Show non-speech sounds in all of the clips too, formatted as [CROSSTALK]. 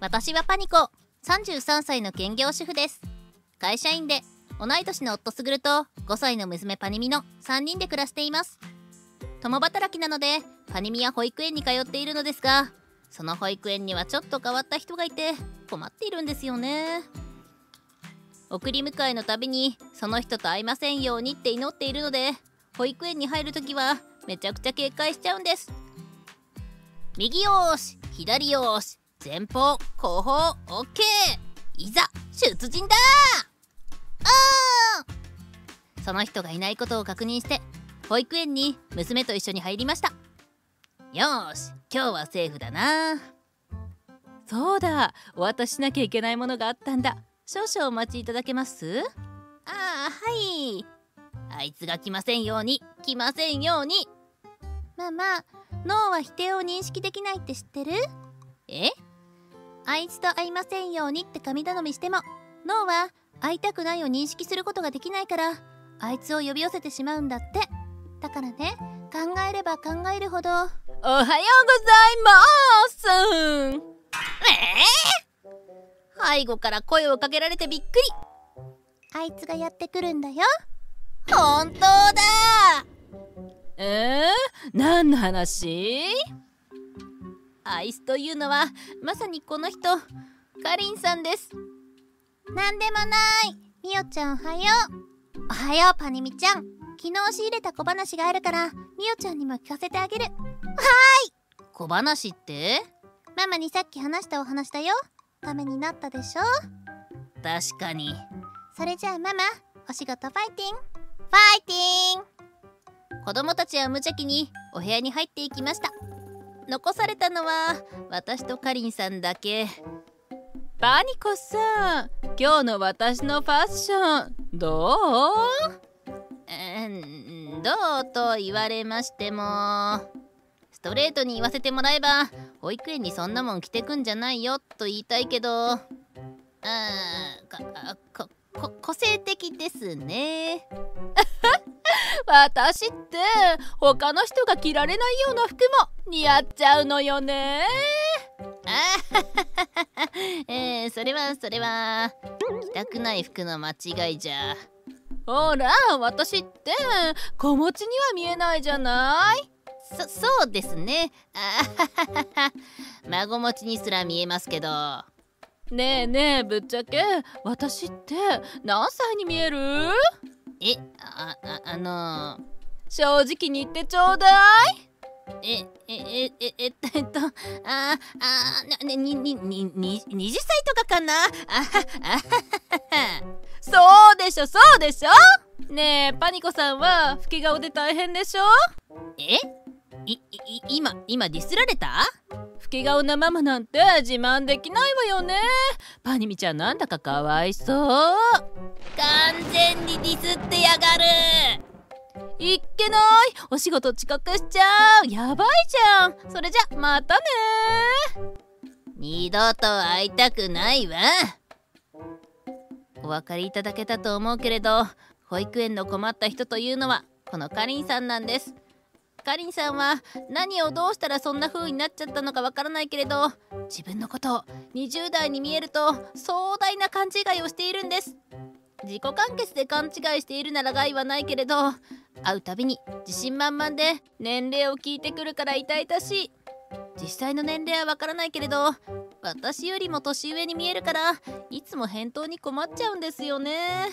私はパニコ。33歳の兼業主婦です。会社員で同い年の夫すぐると5歳の娘パニミの3人で暮らしています。共働きなのでパニミは保育園に通っているのですがその保育園にはちょっと変わった人がいて困っているんですよね。送り迎えのたびにその人と会いませんようにって祈っているので保育園に入るときはめちゃくちゃ警戒しちゃうんです。右よーし左よーし前方後方 OK いざ出陣だあーその人がいないことを確認して保育園に娘と一緒に入りました。よーし今日はセーフだなそうだお渡ししなきゃいけないものがあったんだ。少々お待ちいただけます？ああはい。あいつが来ませんように来ませんように。ママ脳は否定を認識できないって知ってる？え？あいつと会いませんようにって神頼みしても脳は会いたくないを認識することができないからあいつを呼び寄せてしまうんだって。だからね考えれば考えるほど。おはようございます。えー、背後から声をかけられてびっくり。あいつがやってくるんだよ。本当だ。えー、何の話？アイスというのはまさにこの人かりんさんです。なんでもない。みおちゃんおはよう。おはようパニミちゃん。昨日仕入れた小話があるからみおちゃんにも聞かせてあげる。はーい。小話って？ママにさっき話したお話だよためになったでしょ？確かに。それじゃあママお仕事ファイティン？ファイティン！子供たちは無邪気にお部屋に入っていきました。残されたのは私とかりんさんだけ。パニコさん今日の私のファッションどう？うんどうと言われましてもストレートに言わせてもらえば保育園にそんなもん着てくんじゃないよと言いたいけど。あここ個性的ですね。[LAUGHS] 私って他の人が着られないような服も似合っちゃうのよね。あ [LAUGHS] えー、それはそれは着たくない服の間違いじゃ。ほら私って子持ちには見えないじゃないそそうですね。あ孫持ちにすら見えますけど。ねえねえぶっちゃけ。私って何歳に見える？えあああの正直に言ってちょうだい。えええええっとえっとああねにににに20歳とかかな？ああそうでしょそうでしょ。ねえパニコさんは老け顔で大変でしょ？え？いい今今ディスられた？老け顔なママなんて自慢できないわよね。パニミちゃんなんだかかわいそう。完全にディスってやがる。いっけない。お仕事遅刻しちゃう。やばいじゃん。それじゃまたね。二度と会いたくないわ。お分かりいただけたと思うけれど保育園の困った人というのはこのかりんさんなんですかりんさんは何をどうしたらそんな風になっちゃったのかわからないけれど自分のことを20代に見えると壮大な勘違いをしているんです。自己完結で勘違いしているなら害はないけれど会うたびに自信満々で年齢を聞いてくるから痛々しい。実際の年齢はわからないけれど私よりも年上に見えるからいつも返答に困っちゃうんですよね、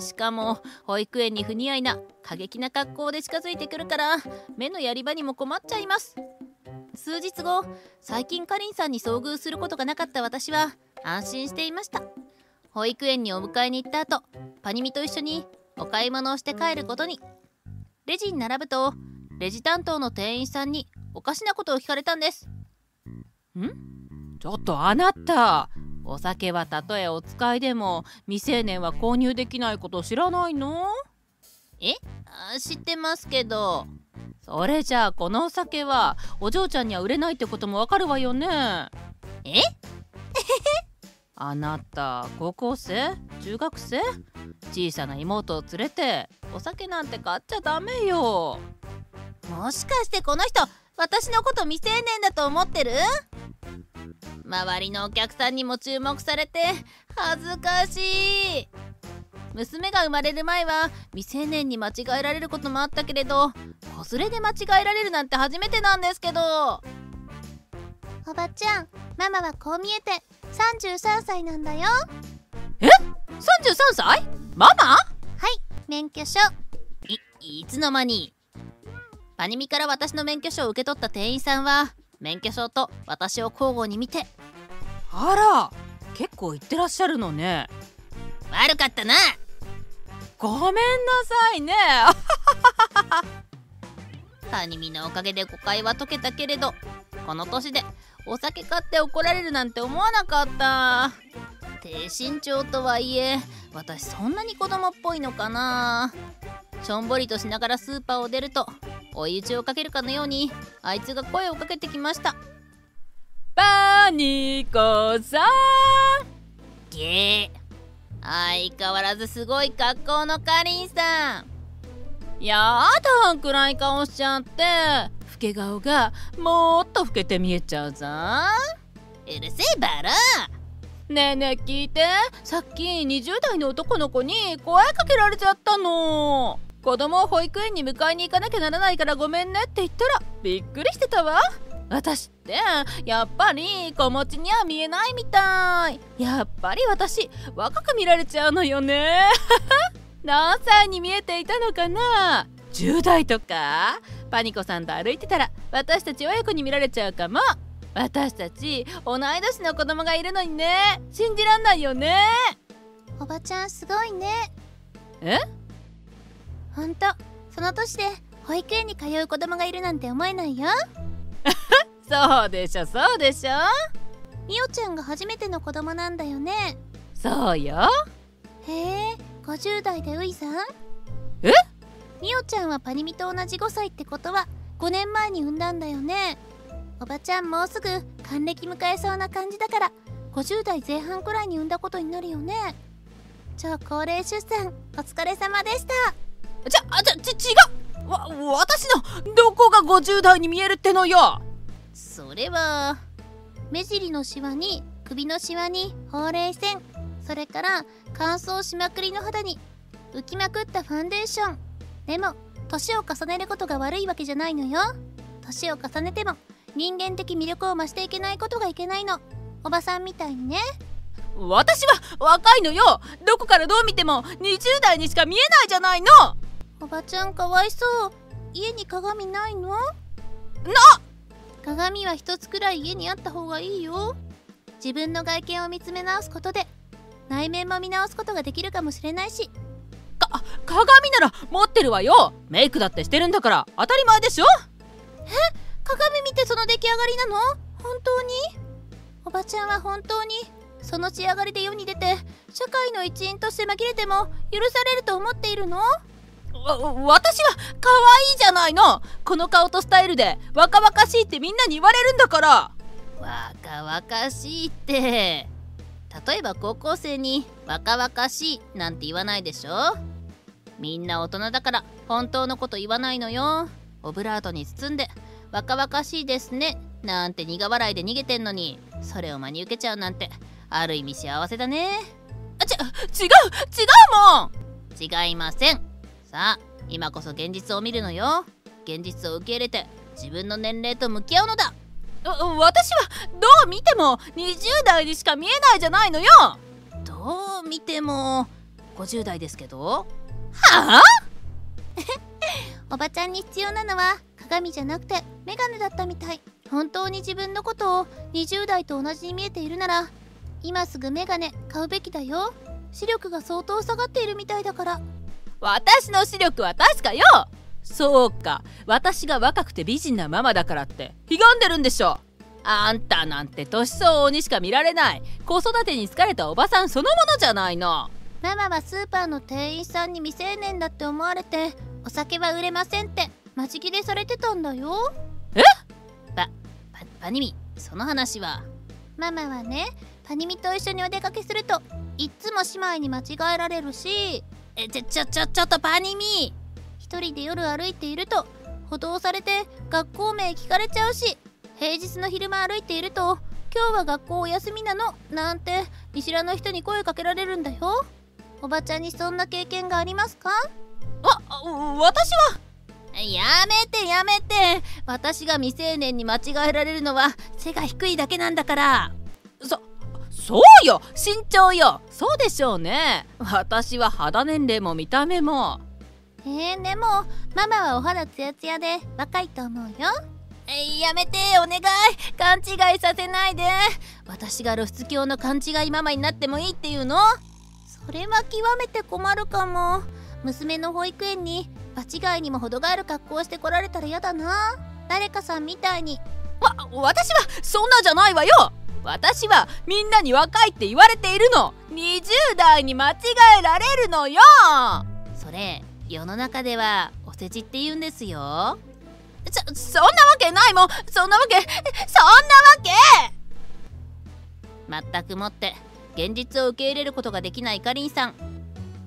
しかも保育園に不似合いな過激な格好で近づいてくるから目のやり場にも困っちゃいます。数日後最近かりんさんに遭遇することがなかった私は安心していました。保育園にお迎えに行った後パニミと一緒にお買い物をして帰ることに。レジに並ぶとレジ担当の店員さんにおかしなことを聞かれたんですん？ちょっとあなたお酒はたとえお使いでも未成年は購入できないこと知らないの？え？あ知ってますけど。それじゃあこのお酒はお嬢ちゃんには売れないってこともわかるわよね。え？[LAUGHS] あなた高校生？中学生？小さな妹を連れてお酒なんて買っちゃダメよ。もしかしてこの人私のこと未成年だと思ってる？周りのお客さんにも注目されて恥ずかしい。娘が生まれる前は未成年に間違えられることもあったけれど子連れで間違えられるなんて初めてなんですけど。おばちゃんママはこう見えて33歳なんだよ。33歳？ママ？免許証。いいつの間に？パニミから私の免許証を受け取った店員さんは免許証と私を交互に見てあら結構言ってらっしゃるのね。悪かったな。ごめんなさいね。[LAUGHS] パニミのおかげで誤解は解けたけれどこの年でお酒買って怒られるなんて思わなかった。低身長とはいえ私そんなに子供っぽいのかな。ちょんぼりとしながらスーパーを出ると追い打ちをかけるかのようにあいつが声をかけてきましたパニコさん。ゲー相変わらずすごい格好のかりんさん。やだ暗い顔しちゃって老け顔がもっと老けて見えちゃうぞ。うるせえバラ。ねえねえ聞いて。さっき20代の男の子に声かけられちゃったの。子供を保育園に迎えに行かなきゃならないからごめんねって言ったらびっくりしてたわ私ってやっぱり子持ちには見えないみたい。やっぱり私若く見られちゃうのよね。[LAUGHS] 何歳に見えていたのかな。10代とか。パニコさんと歩いてたら私たち親子に見られちゃうかも。私たち同い年の子供がいるのにね。信じらんないよね。おばちゃんすごいね。え？ほんとその年で保育園に通う子供がいるなんて思えないよそうでしょそうでしょ。みおちゃんが初めての子供なんだよね。そうよ。へえ50代でういさん？え？みおちゃんはパニミと同じ5歳ってことは5年前に産んだんだよね。おばちゃんもうすぐ還暦迎えそうな感じだから50代前半くらいに産んだことになるよね。超高齢出産お疲れ様でした。じゃあじゃち違う。わ私のどこが50代に見えるってのよそれは目尻のシワに首のシワにほうれい線それから乾燥しまくりの肌に浮きまくったファンデーション。でも年を重ねることが悪いわけじゃないのよ。年を重ねても人間的魅力を増していけないことがいけないの。おばさんみたいにね。私は若いのよ。どこからどう見ても20代にしか見えないじゃないの。おばちゃんかわいそう。家に鏡ないの？な鏡は一つくらい家にあった方がいいよ。自分の外見を見つめ直すことで内面も見直すことができるかもしれないし。か鏡なら持ってるわよ。メイクだってしてるんだから当たり前でしょ。鏡見てその出来上がりなの？本当に？おばちゃんは本当に？その仕上がりで世に出て社会の一員として紛れても許されると思っているの？わ私は可愛いじゃないの。この顔とスタイルで若々しいってみんなに言われるんだから。若々しいって。例えば高校生に若々しいなんて言わないでしょ。みんな大人だから本当のこと言わないのよ。オブラートに包んで若々しいですねなんて苦笑いで逃げてんのにそれを真に受けちゃうなんてある意味幸せだね。あち違う違うもん。違いませんさあ今こそ現実を見るのよ。現実を受け入れて自分の年齢と向き合うのだ。私はどう見ても20代にしか見えないじゃないのよ。どう見ても50代ですけど。はあ？[LAUGHS] おばちゃんに必要なのは鏡じゃなくてメガネだったみたい。本当に自分のことを20代と同じに見えているなら今すぐメガネ買うべきだよ。視力が相当下がっているみたいだから私の視力は確かよ。そうか。私が若くて美人なママだからって。ひがんでるんでしょあんたなんて年相応にしか見られない。子育てに疲れたおばさんそのものじゃないの。ママはスーパーの店員さんに未成年だって思われてお酒は売れませんってマジ切れされてたんだよ。パパニミその話は。ママはねパニミと一緒にお出かけするといっつも姉妹に間違えられるしえちょちょちょちょっとパニミ一人で夜歩いていると補導されて学校名聞かれちゃうし平日の昼間歩いていると今日は学校お休みなのなんて見知らぬ人に声かけられるんだよ。おばちゃんにそんな経験がありますか？わ私は？やめてやめて。私が未成年に間違えられるのは背が低いだけなんだから。そそうよ。身長よ。そうでしょうね。私は肌年齢も見た目も。えー、でもママはお肌ツヤツヤで若いと思うよ。えやめてお願い。勘違いさせないで。私が露出狂の勘違いママになってもいいっていうの？それは極めて困るかも。娘の保育園に場違いにも程がある格好をしてこられたら嫌だな。誰かさんみたいに。わ私はそんなじゃないわよ私はみんなに若いって言われているの。20代に間違えられるのよ。それ世の中ではお世辞って言うんですよ。そそんなわけないもん。そんなわけそんなわけ。全くもって現実を受け入れることができないかりんさん。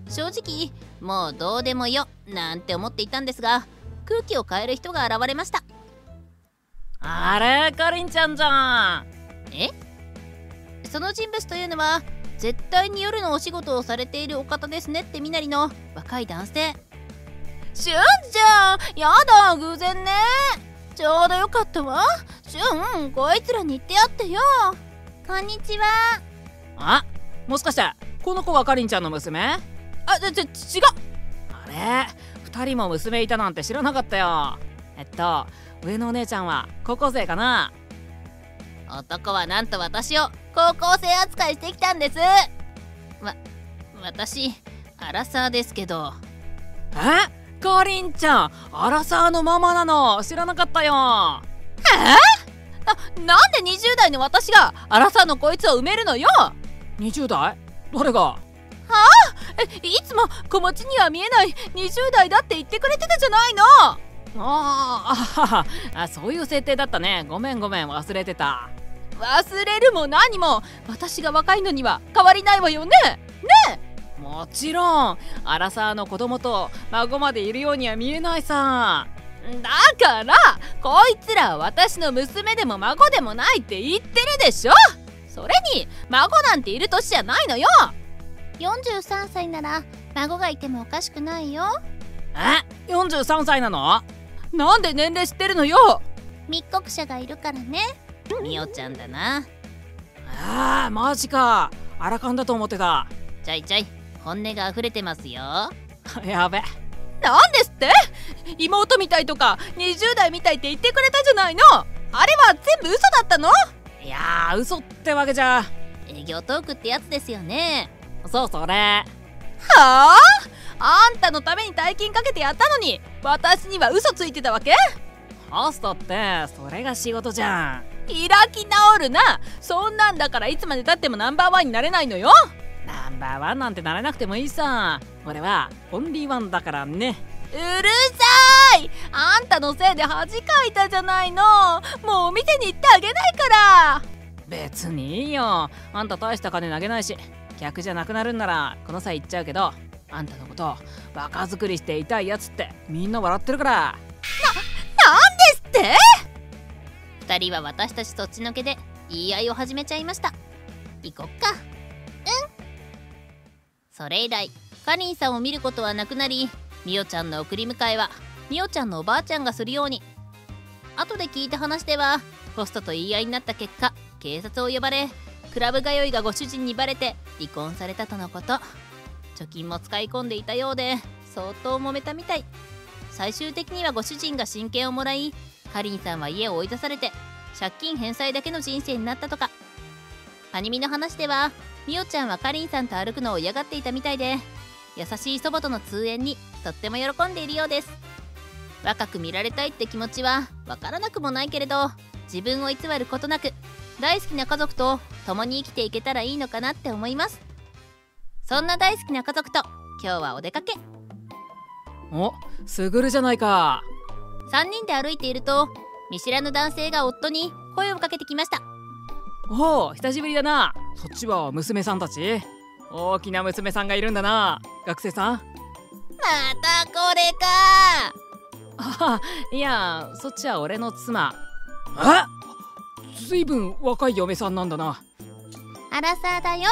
正直もうどうでもよなんて思っていたんですが空気を変える人が現れました。あれかりんちゃんじゃんえその人物というのは絶対に夜のお仕事をされているお方ですねってみなりの若い男性。しゅんちゃんやだ偶然ね。ちょうどよかったわ。しゅんこいつらに言ってやってよ。こんにちは。あもしかしてこの子がかりんちゃんの娘？あちち違う。あれ2人も娘いたなんて知らなかったよ。えっと上のお姉ちゃんは高校生かな男はなんと私を高校生扱いしてきたんです。わ私アラサーですけど。え？かりんちゃんアラサーのママなの？知らなかったよ。え？ななんで20代の私がアラサーのこいつを埋めるのよ？20代？誰が？はあ？えいつも子持ちには見えない20代だって言ってくれてたじゃないの。ああそういう設定だったね。ごめんごめん。忘れてた忘れるも何も。私が若いのには変わりないわよね。ね。もちろん。アラサーの子供と孫までいるようには見えないさ。だからこいつらは私の娘でも孫でもないって言ってるでしょ。それに孫なんている年じゃないのよ。43歳なら孫がいてもおかしくないよ。え？43歳なの？なんで年齢知ってるのよ。密告者がいるからねみおちゃんだな。あーマジか。アラカンだと思ってた。ちょいちょい本音が溢れてますよ。やべ。なんですって？妹みたいとか20代みたいって言ってくれたじゃないの。あれは全部嘘だったの？いやー嘘ってわけじゃ。営業トークってやつですよね。そうそれ。はあ？あんたのために大金かけてやったのに私には嘘ついてたわけ？ホストってそれが仕事じゃん開き直るな。そんなんだからいつまでたってもナンバーワンになれないのよ。ナンバーワンなんてなれなくてもいいさ。俺はオンリーワンだからね。うるさい。あんたのせいで恥かいたじゃないの。もうお店に行ってあげないから。別にいいよ。あんた大した金投げないし客じゃなくなるんならこの際言っちゃうけどあんたのこと若作りして痛いやつってみんな笑ってるから。な、なんですって？2人は私たちそっちのけで言い合いを始めちゃいました。行こっか。うん。それ以来かりんさんを見ることはなくなりみおちゃんの送り迎えはみおちゃんのおばあちゃんがするように。後で聞いた話ではホストと言い合いになった結果警察を呼ばれクラブ通いがご主人にバレて離婚されたとのこと。貯金も使い込んでいたようで相当揉めたみたい。最終的にはご主人が親権をもらいかりんさんは家を追い出されて借金返済だけの人生になったとか。パニミの話ではみおちゃんはかりんさんと歩くのを嫌がっていたみたいで優しい祖母との通園にとっても喜んでいるようです。若く見られたいって気持ちはわからなくもないけれど自分を偽ることなく大好きな家族と共に生きていけたらいいのかなって思います。そんな大好きな家族と今日はお出かけ。おすぐるじゃないか。3人で歩いていると見知らぬ男性が夫に声をかけてきました。おお久しぶりだな。そっちは娘さんたち？大きな娘さんがいるんだな。学生さん？またこれか。あいやそっちは俺の妻。あずいぶん若い嫁さんなんだな。アラサーだよ。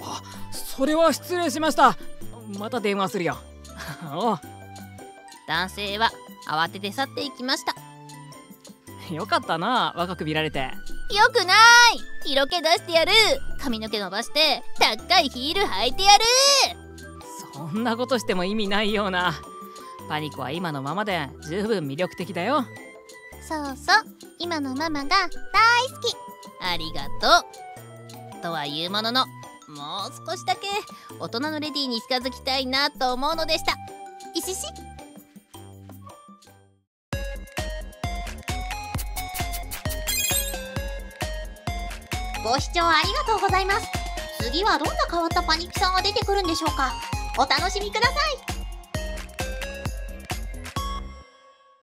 あそれは失礼しました。また電話するよ。[LAUGHS] 男性は慌てて去っていきました。よかったな若く見られて。よくない。色気出してやる。髪の毛伸ばして高いヒール履いてやる。そんなことしても意味ないような。パニコは今のままで十分魅力的だよ。そうそう。今のママが大好き。ありがとう。とは言うもののもう少しだけ大人のレディーに近づきたいなと思うのでした。いししご視聴ありがとうございます。次はどんな変わったパニックさんが出てくるんでしょうか。お楽しみください。